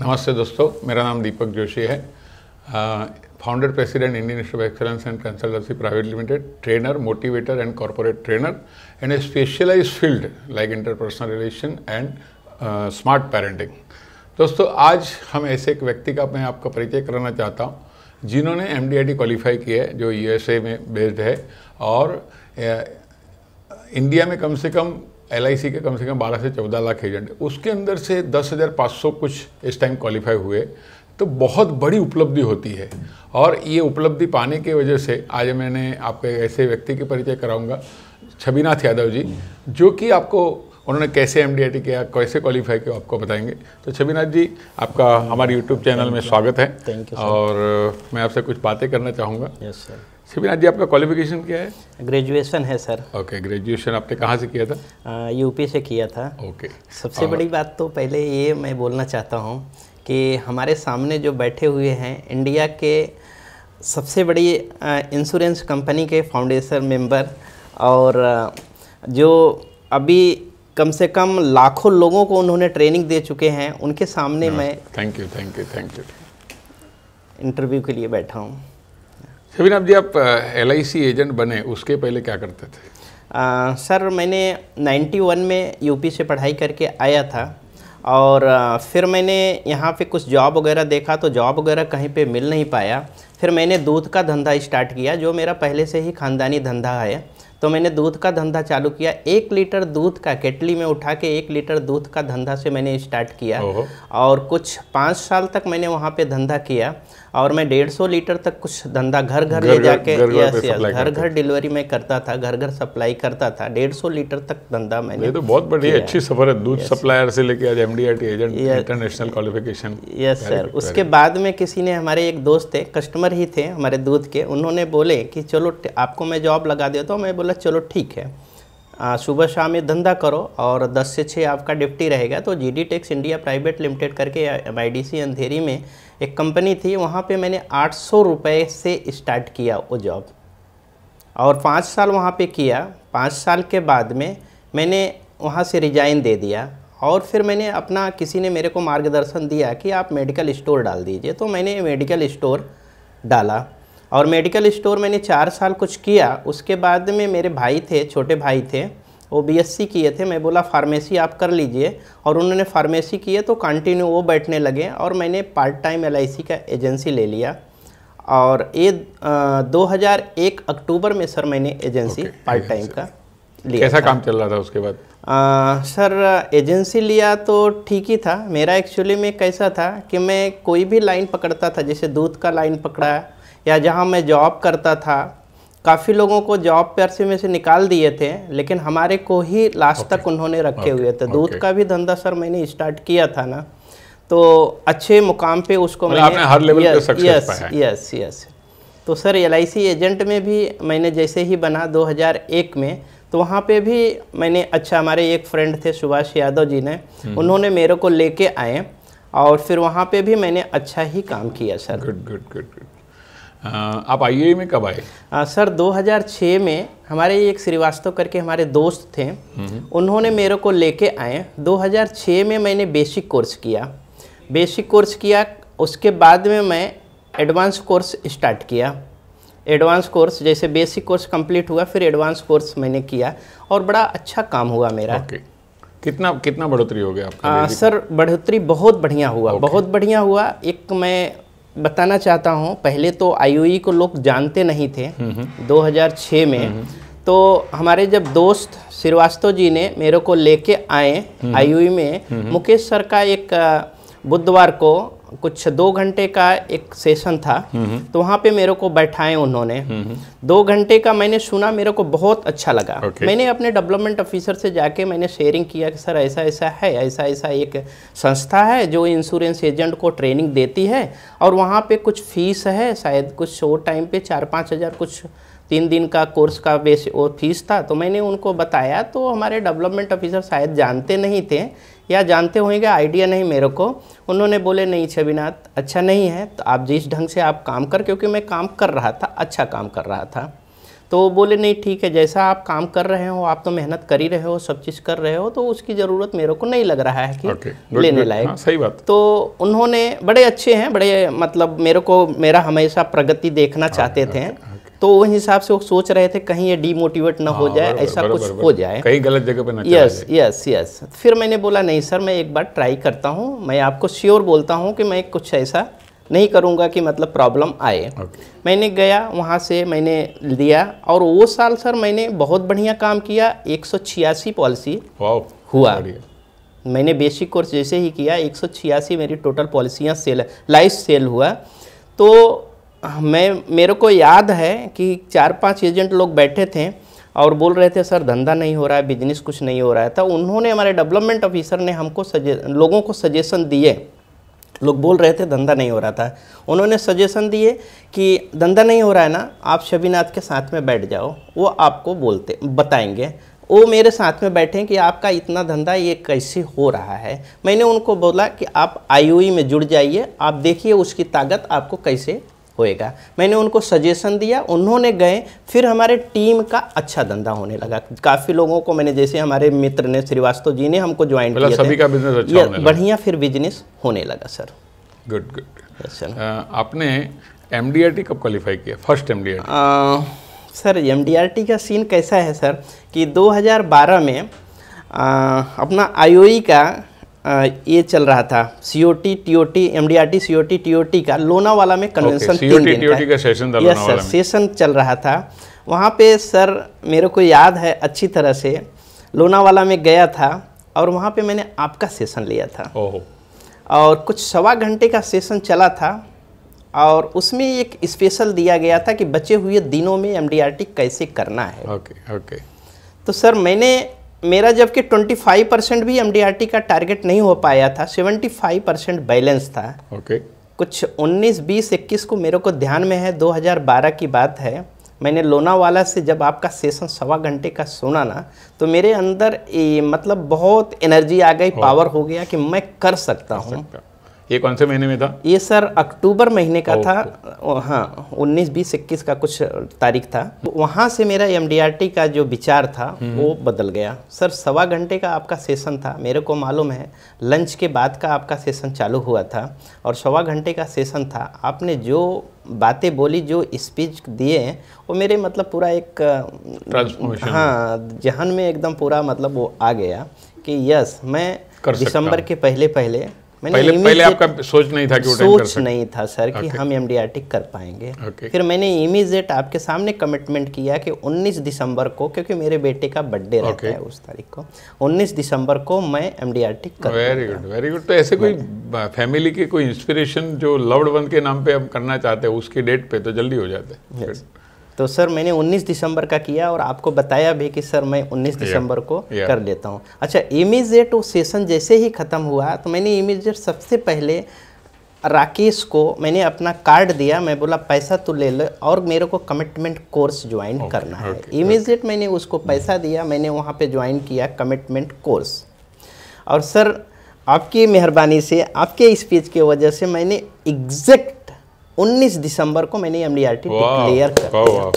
नमस्ते दोस्तों, मेरा नाम दीपक जोशी है। Founder president Indian institute of excellence and consultancy private limited trainer motivator and corporate trainer and a specialize field like interpersonal relation and smart parenting दोस्तों, आज हम ऐसे एक व्यक्ति का मैं आपका परिचय कराना चाहता हूँ, जिन्होंने एम डी क्वालिफाई किया है, जो यूएसए में बेस्ड है और इंडिया में कम से कम एलआईसी के कम से कम 12 से 14 लाख एजेंट उसके अंदर से दस हज़ार पाँच सौ कुछ इस टाइम क्वालिफाई हुए तो बहुत बड़ी उपलब्धि होती है। और ये उपलब्धि पाने की वजह से आज मैंने आपके ऐसे व्यक्ति की परिचय कराऊँगा छबीनाथ यादव जी जो कि आपको उन्होंने कैसे एम किया कैसे क्वालिफाई किया आपको बताएँगे। तो छबीनाथ जी आपका हमारे यूट्यूब चैनल में स्वागत है। थैंक यू और मैं आपसे कुछ बातें करना चाहूँगा। यस सर छबीनाथ जी आपका क्वालिफिकेशन क्या है? ग्रेजुएशन है सर ओके ग्रेजुएशन आपने कहाँ से किया था? यूपी से किया था। ओके सबसे बड़ी बात तो पहले ये मैं बोलना चाहता हूँ कि हमारे सामने जो बैठे हुए हैं इंडिया के सबसे बड़ी इंश्योरेंस कंपनी के फाउंडेशन मेंबर और जो अभी कम से कम लाखों लोगों को उन्होंने ट्रेनिंग दे चुके हैं उनके सामने मैं thank you thank you thank you interview के लिए बैठा हूँ। शबीन आप जी आप एलआईसी एजेंट बने उसके पहले क्या करते थे? आ, सर मैंने 91 में यूपी से पढ़ाई करके आया था और आ, फिर मैंने यहाँ पे कुछ जॉब वगैरह देखा तो जॉब वगैरह कहीं पे मिल नहीं पाया। फिर मैंने दूध का धंधा स्टार्ट किया जो मेरा पहले से ही खानदानी धंधा है। तो मैंने दूध का धंधा चालू किया। एक लीटर दूध का केटली में उठा के एक लीटर दूध का धंधा से मैंने स्टार्ट किया। और कुछ पाँच साल तक मैंने वहाँ पे धंधा किया। और मैं डेढ़ सौ लीटर तक कुछ धंधा घर घर ले जाके घर-घर यस यस घर घर डिलीवरी में करता था घर घर सप्लाई करता था। डेढ़ सौ लीटर तक धंधा मैंने ये तो बहुत बड़ी अच्छी सफ़र है दूध सप्लायर से लेके आज agent international qualification yes sir उसके बाद में किसी ने हमारे एक दोस्त थे कस्टमर ही थे हमारे दूध के उन्होंने बोले कि चलो आपको मैं जॉब लगा देता हूँ मैं बोला चलो ठीक है। सुबह शाम ये धंधा करो और 10 से 6 आपका डिप्टी रहेगा। तो G D tex India private limited करके M I D C Andheri में एक कंपनी थी, वहाँ पे मैंने आठ सौ रुपये से स्टार्ट किया वो जॉब और पाँच साल वहाँ पे किया। पाँच साल के बाद में मैंने वहाँ से रिजाइन दे दिया। और फिर मैंने अपना किसी ने मेरे को मार्गदर्शन दिया कि आप मेडिकल स्टोर डाल दीजिए। तो मैंने मेडिकल स्टोर डाला। और मेडिकल स्टोर मैंने चार साल कुछ किया। उसके बाद में मेरे भाई थे छोटे भाई थे वो बीएससी किए थे। मैं बोला फार्मेसी आप कर लीजिए। और उन्होंने फार्मेसी किए तो कंटिन्यू वो बैठने लगे और मैंने पार्ट टाइम एलआईसी का एजेंसी ले लिया। और ये अ, 2001 अक्टूबर में सर मैंने एजेंसी Okay, पार्ट टाइम का लिया कैसा काम चल रहा था उसके बाद? आ, सर एजेंसी लिया तो ठीक ही था। मेरा एक्चुअली में कैसा था कि मैं कोई भी लाइन पकड़ता था जैसे दूध का लाइन पकड़ा या जहाँ मैं जॉब करता था काफ़ी लोगों को जॉब पर से में से निकाल दिए थे लेकिन हमारे को ही लास्ट okay. तक उन्होंने रखे okay. हुए थे दूध okay. का भी धंधा सर मैंने स्टार्ट किया था ना तो अच्छे मुकाम पे उसको मतलब आपने हर पे success यस पाया यस यस तो सर एलआईसी एजेंट में भी मैंने जैसे ही बना 2001 में तो वहाँ पे भी मैंने अच्छा हमारे एक फ्रेंड थे सुभाष यादव जी ने उन्होंने मेरे को लेके आए और फिर वहाँ पे भी मैंने अच्छा ही काम किया sir good good good good आप आई में कब आए? आ, सर 2006 में हमारे एक श्रीवास्तव करके हमारे दोस्त थे। उन्होंने मेरे को लेके आए। 2006 में मैंने बेसिक कोर्स किया। बेसिक कोर्स किया उसके बाद में मैं एडवांस कोर्स स्टार्ट किया। एडवांस कोर्स जैसे बेसिक कोर्स कंप्लीट हुआ फिर एडवांस कोर्स मैंने किया और बड़ा अच्छा काम हुआ मेरा। ओके। कितना कितना बढ़ोतरी हो गया आपका आ, सर बढ़ोतरी बहुत बढ़िया हुआ। okay. बहुत बढ़िया हुआ। एक मैं बताना चाहता हूँ पहले तो आई को लोग जानते नहीं थे 2006 में। तो हमारे जब दोस्त श्रीवास्तव जी ने मेरे को लेके आए आई में मुकेश सर का एक बुधवार को कुछ दो घंटे का एक सेशन था तो वहाँ पे मेरे को बैठाए उन्होंने। दो घंटे का मैंने सुना मेरे को बहुत अच्छा लगा। Okay. मैंने अपने डेवलपमेंट ऑफिसर से जाके मैंने शेयरिंग किया कि सर ऐसा ऐसा है ऐसा ऐसा एक संस्था है जो इंश्योरेंस एजेंट को ट्रेनिंग देती है और वहाँ पे कुछ फ़ीस है शायद कुछ शो टाइम पे चार पाँच हज़ार कुछ तीन दिन का कोर्स का बेस और फ़ीस था। तो मैंने उनको बताया तो हमारे डेवलपमेंट ऑफिसर शायद जानते नहीं थे या जानते होंगे आइडिया नहीं मेरे को। उन्होंने बोले नहीं छविनाथ अच्छा नहीं है तो आप जिस ढंग से आप काम कर क्योंकि मैं काम कर रहा था अच्छा काम कर रहा था। तो वो बोले नहीं ठीक है जैसा आप काम कर रहे हो आप तो मेहनत कर ही रहे हो सब चीज़ कर रहे हो तो उसकी ज़रूरत मेरे को नहीं लग रहा है कि गुड लेने लायक। हाँ सही बात। तो उन्होंने बड़े अच्छे हैं बड़े मतलब मेरे को मेरा हमेशा प्रगति देखना हाँ, चाहते थे। तो वो हिसाब से वो सोच रहे थे कहीं ये डीमोटिवेट ना हो हाँ, जाए ऐसा कुछ। हो जाए। कहीं गलत जगह पे ना यस यस यस फिर मैंने बोला नहीं सर मैं एक बार ट्राई करता हूँ। मैं आपको श्योर बोलता हूँ कि मैं कुछ ऐसा नहीं करूँगा कि मतलब प्रॉब्लम आए। मैंने गया वहाँ से मैंने लिया और वो साल सर मैंने बहुत बढ़िया काम किया एक सौ छियासी पॉलिसी हुआ। मैंने बेसिक कोर्स जैसे ही किया एक सौ छियासी मेरी टोटल पॉलिसियाँ सेल लाइफ सेल हुआ। तो मैं, मेरे को याद है कि चार पाँच एजेंट लोग बैठे थे और बोल रहे थे, सर, धंधा नहीं हो रहा है बिज़नेस कुछ नहीं हो रहा है। तो उन्होंने हमारे डेवलपमेंट ऑफिसर ने हमको सजे लोगों को सजेशन दिए। लोग बोल रहे थे, धंधा नहीं हो रहा था। उन्होंने सजेशन दिए कि, धंधा नहीं हो रहा है ना, आप शबीनाथ के साथ में बैठ जाओ, वो आपको बोलते, बताएँगे। वो मेरे साथ में बैठे कि, आपका इतना धंधा, ये कैसे हो रहा है? मैंने उनको बोला कि, आप आई में जुड़ जाइए, आप देखिए उसकी ताकत आपको कैसे होएगा। मैंने उनको सजेशन दिया उन्होंने गए फिर हमारे टीम का अच्छा धंधा होने लगा। काफ़ी लोगों को मैंने जैसे हमारे मित्र ने श्रीवास्तव जी ने हमको ज्वाइन किया सभी का बिज़नेस अच्छा होने बढ़िया फिर बिज़नेस होने लगा सर गुड गुड सर आपने एमडीआरटी कब क्वालिफाई किया? फ़र्स्ट एम सर एमडीआरटी का सीन कैसा है सर कि 2012 में आ, अपना आई का आ, ये चल रहा था। C O T T O T M D R T C O T T O T का लोनावाला में कन्वेंशन COT, TOT का सेशन था यस सर सेशन चल रहा था। वहाँ पे सर मेरे को याद है अच्छी तरह से लोनावाला में गया था और वहाँ पे मैंने आपका सेशन लिया था। और कुछ सवा घंटे का सेशन चला था और उसमें एक स्पेशल दिया गया था कि बचे हुए दिनों में MDRT कैसे करना है। ओके ओके तो सर मैंने मेरा जबकि 25 परसेंट भी एमडीआरटी का टारगेट नहीं हो पाया था 75 परसेंट बैलेंस था। Okay okay. कुछ 19 20 21 को मेरे को ध्यान में है 2012 की बात है। मैंने लोनावाला से जब आपका सेशन सवा घंटे का सुना ना तो मेरे अंदर ए, मतलब बहुत एनर्जी आ गई पावर हो गया कि मैं कर सकता हूँ। ये कौन से महीने में था? ये सर अक्टूबर महीने का था। हाँ उन्नीस बीस इक्कीस का कुछ तारीख था। वहाँ से मेरा एमडीआरटी का जो विचार था वो बदल गया। सर सवा घंटे का आपका सेशन था। मेरे को मालूम है लंच के बाद का आपका सेशन चालू हुआ था और सवा घंटे का सेशन था। आपने जो बातें बोली जो स्पीच दिए वो मेरे मतलब पूरा एक हाँ जहन में एकदम पूरा मतलब वो आ गया कि यस मैं दिसंबर के पहले पहले पहले पहले आपका सोच नहीं था कि वो टाइम कर सकते नहीं था सर कि हम एम कर पाएँगे। Okay. फिर मैंने इमीजिएट आपके सामने कमिटमेंट किया कि 19 दिसंबर को क्योंकि मेरे बेटे का बर्थडे रहता है उस तारीख को 19 दिसंबर को मैं एमडीआरटी कर वेरी गुड वेरी गुड तो ऐसे कोई फैमिली के कोई इंस्पिरेशन जो लव्ड वन के नाम पे हम करना चाहते हैं उसकी डेट पे तो जल्दी हो जाते हैं। तो सर मैंने 19 दिसंबर का किया और आपको बताया भी कि सर मैं 19 दिसंबर को. कर लेता हूँ। अच्छा इमीजिएट वो सेशन जैसे ही ख़त्म हुआ तो मैंने इमीजिएट सबसे पहले राकेश को मैंने अपना कार्ड दिया। मैं बोला पैसा तो ले लो और मेरे को कमिटमेंट कोर्स ज्वाइन करना है। इमीजिएट मैंने उसको पैसा दिया मैंने वहाँ पे ज्वाइन किया कमिटमेंट कोर्स और सर आपकी मेहरबानी से आपके स्पीच की वजह से मैंने एग्जैक्ट 19 दिसंबर को मैंने टी डिक्लेयर कर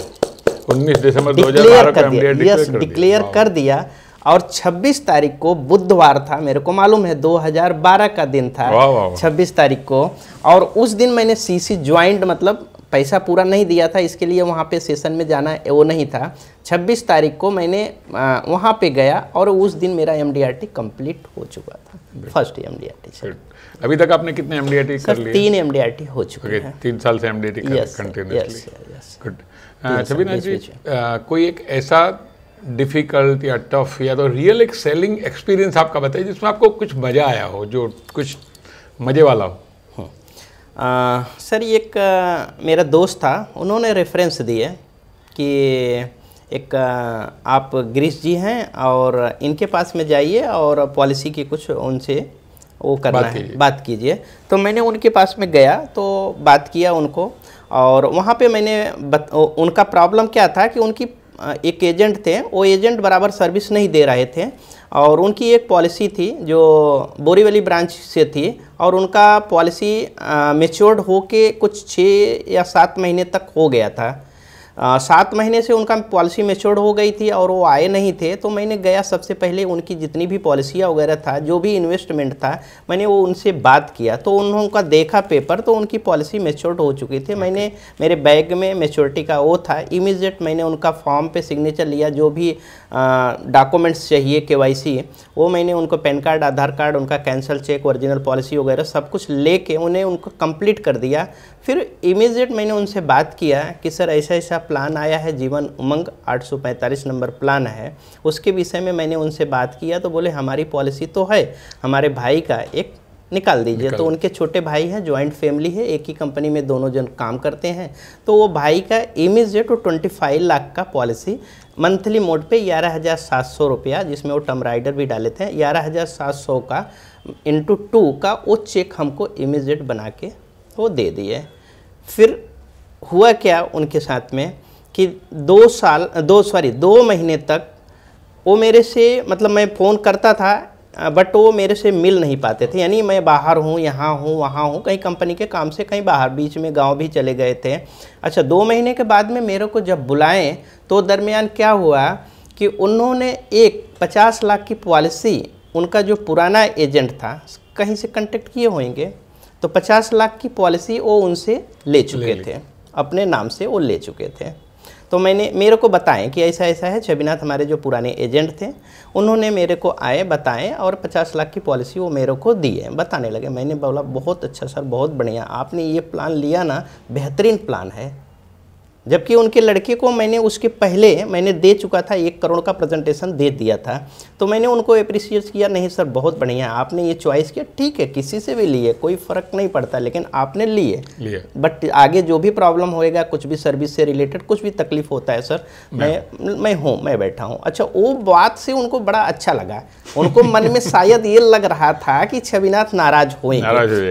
उन्नीस दिसंबर डिक्लेयर 2012 कर दिया यस डिक्लेयर कर दिया। और 26 तारीख को बुधवार था मेरे को मालूम है 2012 का दिन था। वाह, वाह, वाह। 26 तारीख को। और उस दिन मैंने सीसी ज्वाइंट मतलब पैसा पूरा नहीं दिया था इसके लिए वहाँ पे सेशन में जाना वो नहीं था। 26 तारीख को मैंने वहाँ पे गया और उस दिन मेरा एम डी कंप्लीट हो चुका था। First M D. अभी तक आपने कितने एमडीआर कर सर लिए? तीन एमडीआरटी हो चुके ओके हैं। तीन साल से एमडीआर कर yes continuously yes good Chhabina ji कोई एक ऐसा डिफ़िकल्ट या टफ या तो रियल एक सेलिंग एक्सपीरियंस आपका बताइए जिसमें आपको कुछ मज़ा आया हो जो कुछ मज़े वाला हो। आ, सर एक मेरा दोस्त था उन्होंने रेफरेंस दिए कि एक आप गिरीश जी हैं और इनके पास में जाइए और पॉलिसी की कुछ उनसे वो करना बात है। बात कीजिए। तो मैंने उनके पास में गया तो बात किया उनको और वहाँ पे मैंने बत, उनका प्रॉब्लम क्या था कि उनकी एक एजेंट थे, वो एजेंट बराबर सर्विस नहीं दे रहे थे और उनकी एक पॉलिसी थी जो बोरीवली ब्रांच से थी और उनका पॉलिसी मेच्योर्ड हो के कुछ छः या सात महीने तक हो गया था। सात महीने से उनका पॉलिसी मेच्योर्ड हो गई थी और वो आए नहीं थे तो मैंने गया सबसे पहले उनकी जितनी भी पॉलिसियाँ वगैरह था जो भी इन्वेस्टमेंट था मैंने वो उनसे बात किया। तो उन्होंने देखा पेपर तो उनकी पॉलिसी मेच्योर्ड हो चुकी थी। मैंने मेरे बैग में मेच्योरिटी का वो था। इमीजिएट मैंने उनका फॉर्म पे सिग्नेचर लिया जो भी डॉक्यूमेंट्स चाहिए के वो मैंने उनको पैन कार्ड आधार कार्ड उनका कैंसिल चेक ओरिजिनल पॉलिसी वगैरह सब कुछ लेके उन्हें उनको कंप्लीट कर दिया। फिर इमीजिएट मैंने उनसे बात किया कि सर ऐसा ऐसा प्लान आया है जीवन उमंग 845 नंबर प्लान है। उसके विषय में मैंने उनसे बात किया तो बोले हमारी पॉलिसी तो है हमारे भाई का एक निकाल दीजिए। तो उनके छोटे भाई हैं ज्वाइंट फैमिली है एक ही कंपनी में दोनों जन काम करते हैं। तो वो भाई का इमीजिएट वो ट्वेंटी फाइव लाख का पॉलिसी मंथली मोड पे ग्यारह हज़ार सात सौ रुपया जिसमें वो टर्म राइडर भी डाले थे ग्यारह हज़ार सात सौ का इंटू टू का वो चेक हमको इमीजिएट बना के वो दे दिए। फिर हुआ क्या उनके साथ में कि दो साल दो सॉरी दो महीने तक वो मेरे से मतलब मैं फ़ोन करता था बट वो मेरे से मिल नहीं पाते थे। यानी मैं बाहर हूँ यहाँ हूँ वहाँ हूँ कहीं कंपनी के काम से कहीं बाहर बीच में गाँव भी चले गए थे। अच्छा दो महीने के बाद में मेरे को जब बुलाएँ तो दरमियान क्या हुआ कि उन्होंने एक पचास लाख की पॉलिसी उनका जो पुराना एजेंट था कहीं से कंटेक्ट किए होंगे तो पचास लाख की पॉलिसी वो उनसे ले चुके ले। थे। अपने नाम से वो ले चुके थे। तो मैंने, मेरे को बताएँ कि ऐसा ऐसा है छविनाथ हमारे जो पुराने एजेंट थे, उन्होंने मेरे को आए, बताएँ और पचास लाख की पॉलिसी वो मेरे को दिए बताने लगे, मैंने बोला, बहुत अच्छा सर, बहुत बढ़िया, आपने ये प्लान लिया ना, बेहतरीन प्लान है। जबकि उनके लड़के को मैंने उसके पहले मैंने दे चुका था एक करोड़ का प्रेजेंटेशन दे दिया था। तो मैंने उनको अप्रिसिएट किया नहीं सर बहुत बढ़िया आपने ये चॉइस किया ठीक है किसी से भी लिए कोई फ़र्क नहीं पड़ता लेकिन आपने लिए। बट आगे जो भी प्रॉब्लम होएगा कुछ भी सर्विस से रिलेटेड कुछ भी तकलीफ़ होता है सर मैं मैं हूँ मैं बैठा हूँ। अच्छा वो बात से उनको बड़ा अच्छा लगा। उनको मन में शायद ये लग रहा था कि छविनाथ नाराज़ हुए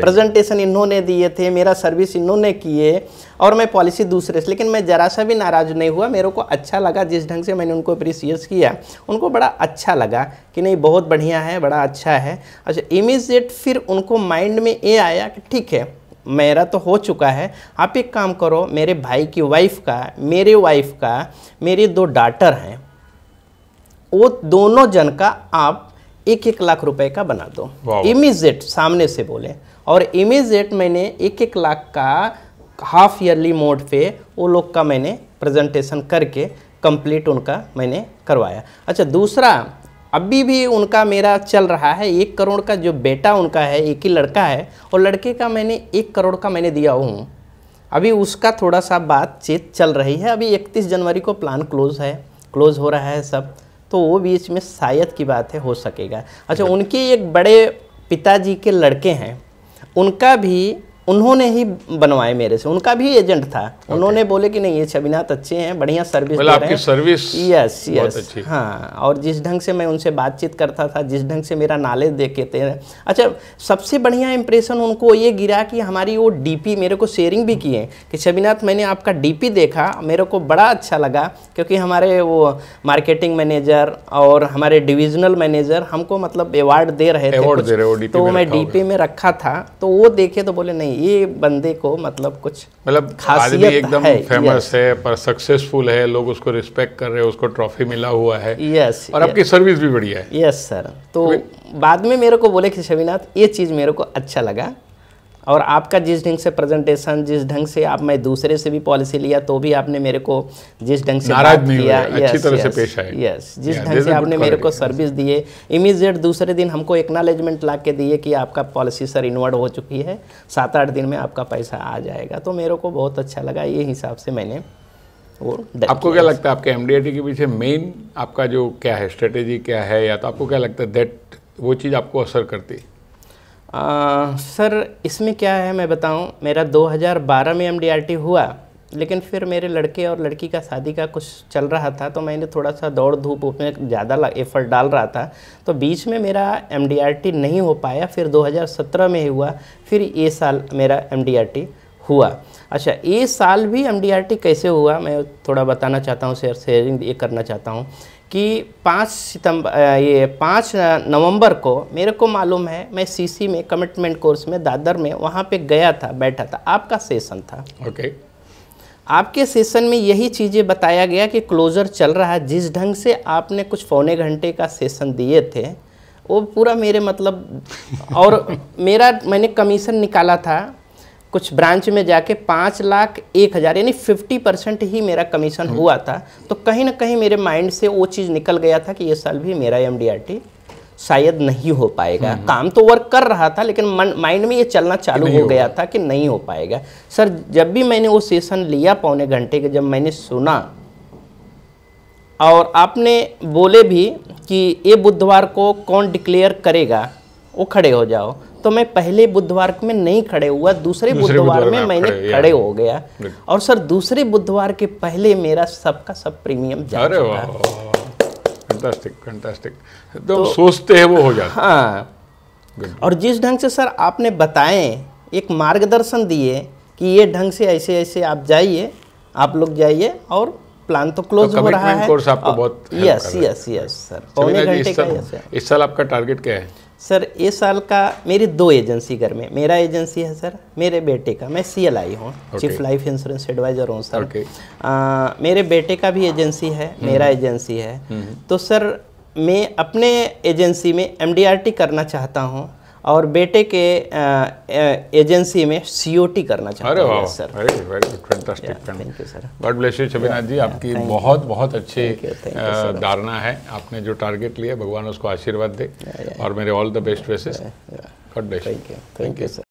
प्रेजेंटेशन इन्होंने दिए थे मेरा सर्विस इन्होंने किए और मैं पॉलिसी दूसरे से लेकिन मैं ज़रा सा भी नाराज़ नहीं हुआ। मेरे को अच्छा लगा जिस ढंग से मैंने उनको अप्रिसिएट किया। उनको बड़ा अच्छा लगा कि नहीं बहुत बढ़िया है बड़ा अच्छा है। अच्छा इमीजिएट फिर उनको माइंड में ये आया कि ठीक है मेरा तो हो चुका है। आप एक काम करो मेरे भाई की वाइफ का मेरे वाइफ का मेरे दो डाटर हैं वो दोनों जन का आप एक एक लाख रुपए का बना दो। इमीजिएट सामने से बोले। और इमीजिएट मैंने एक एक लाख का हाफ़ ईयरली मोड पे वो लोग का मैंने प्रेजेंटेशन करके कंप्लीट उनका मैंने करवाया। अच्छा दूसरा अभी भी उनका मेरा चल रहा है एक करोड़ का जो बेटा उनका है एक ही लड़का है और लड़के का मैंने एक करोड़ का मैंने दिया हूँ। अभी उसका थोड़ा सा बातचीत चल रही है। अभी इकतीस जनवरी को प्लान क्लोज है क्लोज हो रहा है सब तो वो बीच में शायद की बात है हो सकेगा। अच्छा उनके एक बड़े पिताजी के लड़के हैं उनका भी उन्होंने ही बनवाए मेरे से उनका भी एजेंट था। Okay. उन्होंने बोले कि नहीं ये छविनाथ अच्छे हैं बढ़िया सर्विस मतलब आपकी सर्विस यस यस हाँ और जिस ढंग से मैं उनसे बातचीत करता था जिस ढंग से मेरा नॉलेज देखे थे। अच्छा सबसे बढ़िया इंप्रेशन उनको ये गिरा कि हमारी वो डीपी मेरे को शेयरिंग भी किए कि छविनाथ मैंने आपका डीपी देखा मेरे को बड़ा अच्छा लगा क्योंकि हमारे वो मार्केटिंग मैनेजर और हमारे डिविजनल मैनेजर हमको मतलब अवार्ड दे रहे थे तो मैं डीपी में रखा था तो वो देखे तो बोले नहीं ये बंदे को मतलब कुछ मतलब खासियत एकदम है, फ़ेमस है पर सक्सेसफुल है लोग उसको रिस्पेक्ट कर रहे हैं उसको ट्रॉफी मिला हुआ है। यस और आपकी सर्विस भी बढ़िया है। यस सर तो बाद में मेरे को बोले कि शविनाथ ये चीज़ मेरे को अच्छा लगा। और आपका जिस ढंग से प्रेजेंटेशन जिस ढंग से आप मैं दूसरे से भी पॉलिसी लिया तो भी आपने मेरे को जिस ढंग से बात किया अच्छी तरह से पेश आए। यस जिस ढंग से आपने मेरे को सर्विस दिए इमीजिएट दूसरे दिन हमको एक्नॉलेजमेंट ला के दिए कि आपका पॉलिसी सर इन्वर्ड हो चुकी है सात आठ दिन में आपका पैसा आ जाएगा। तो मेरे को बहुत अच्छा लगा ये हिसाब से मैंने वो आपको क्या लगता है आपके एम के पीछे मेन आपका जो क्या है स्ट्रेटेजी क्या है या तो आपको क्या लगता है दैट वो चीज़ आपको असर करती है? आ, सर इसमें क्या है मैं बताऊँ? मेरा 2012 में एमडीआरटी हुआ लेकिन फिर मेरे लड़के और लड़की का शादी का कुछ चल रहा था तो मैंने थोड़ा सा दौड़ धूप उसमें ज़्यादा एफर्ट डाल रहा था। तो बीच में मेरा एमडीआरटी नहीं हो पाया फिर 2017 में ही हुआ फिर ये साल मेरा एमडीआरटी हुआ। अच्छा ये साल भी एमडीआरटी कैसे हुआ? मैं थोड़ा बताना चाहता हूँ शेयर शेयरिंग ये करना चाहता हूँ। कि पाँच सितंबर ये पाँच नवंबर को मेरे को मालूम है मैं सीसी में कमिटमेंट कोर्स में दादर में वहाँ पे गया था बैठा था। आपका सेशन था। ओके। okay. आपके सेशन में यही चीज़ें बताया गया कि क्लोजर चल रहा है। जिस ढंग से आपने कुछ पौने घंटे का सेशन दिए थे वो पूरा मेरे मतलब और मेरा मैंने कमीशन निकाला था कुछ ब्रांच में जाके पाँच लाख एक हज़ार यानी फिफ्टी परसेंट ही मेरा कमीशन हुआ था। तो कहीं ना कहीं मेरे माइंड से वो चीज़ निकल गया था कि ये साल भी मेरा एमडीआरटी शायद नहीं हो पाएगा। काम तो वर्क कर रहा था लेकिन मन माइंड में ये चलना चालू हो गया था कि नहीं हो पाएगा। सर जब भी मैंने वो सेशन लिया पौने घंटे के जब मैंने सुना और आपने बोले भी कि ये बुधवार को कौन डिक्लेयर करेगा वो खड़े हो जाओ। तो मैं पहले बुधवार में नहीं खड़े हुआ दूसरे, दूसरे बुधवार में मैंने खड़े, खड़े हो गया। और सर दूसरे बुधवार के पहले मेरा सबका सब प्रीमियम जा चुका। फैंटास्टिक फैंटास्टिक तो सोचते हैं वो हो जाता हाँ। और जिस ढंग से सर आपने बताए एक मार्गदर्शन दिए कि ये ढंग से ऐसे ऐसे आप जाइए आप लोग जाइए और प्लान तो क्लोज तो हो रहा है। कोर्स आपको बहुत यस यस यस सर पौने घंटे का इस साल आपका टारगेट क्या है? सर ये साल का मेरी दो एजेंसी घर में मेरा एजेंसी है सर मेरे बेटे का मैं सी एल आई हूँ चीफ लाइफ इंश्योरेंस एडवाइज़र हूँ सर okay. आ, मेरे बेटे का भी एजेंसी है हम्म। मेरा एजेंसी है हम्म। तो सर मैं अपने एजेंसी में एमडीआरटी करना चाहता हूँ और बेटे के एजेंसी में सीओटी करना चाहते हैं sir very very good fantastic thank you sir God bless you Chhabinath ji आपकी बहुत बहुत अच्छी धारणा है। आपने जो टारगेट लिया भगवान उसको आशीर्वाद दे और मेरे all the best wishes God bless thank you thank you sir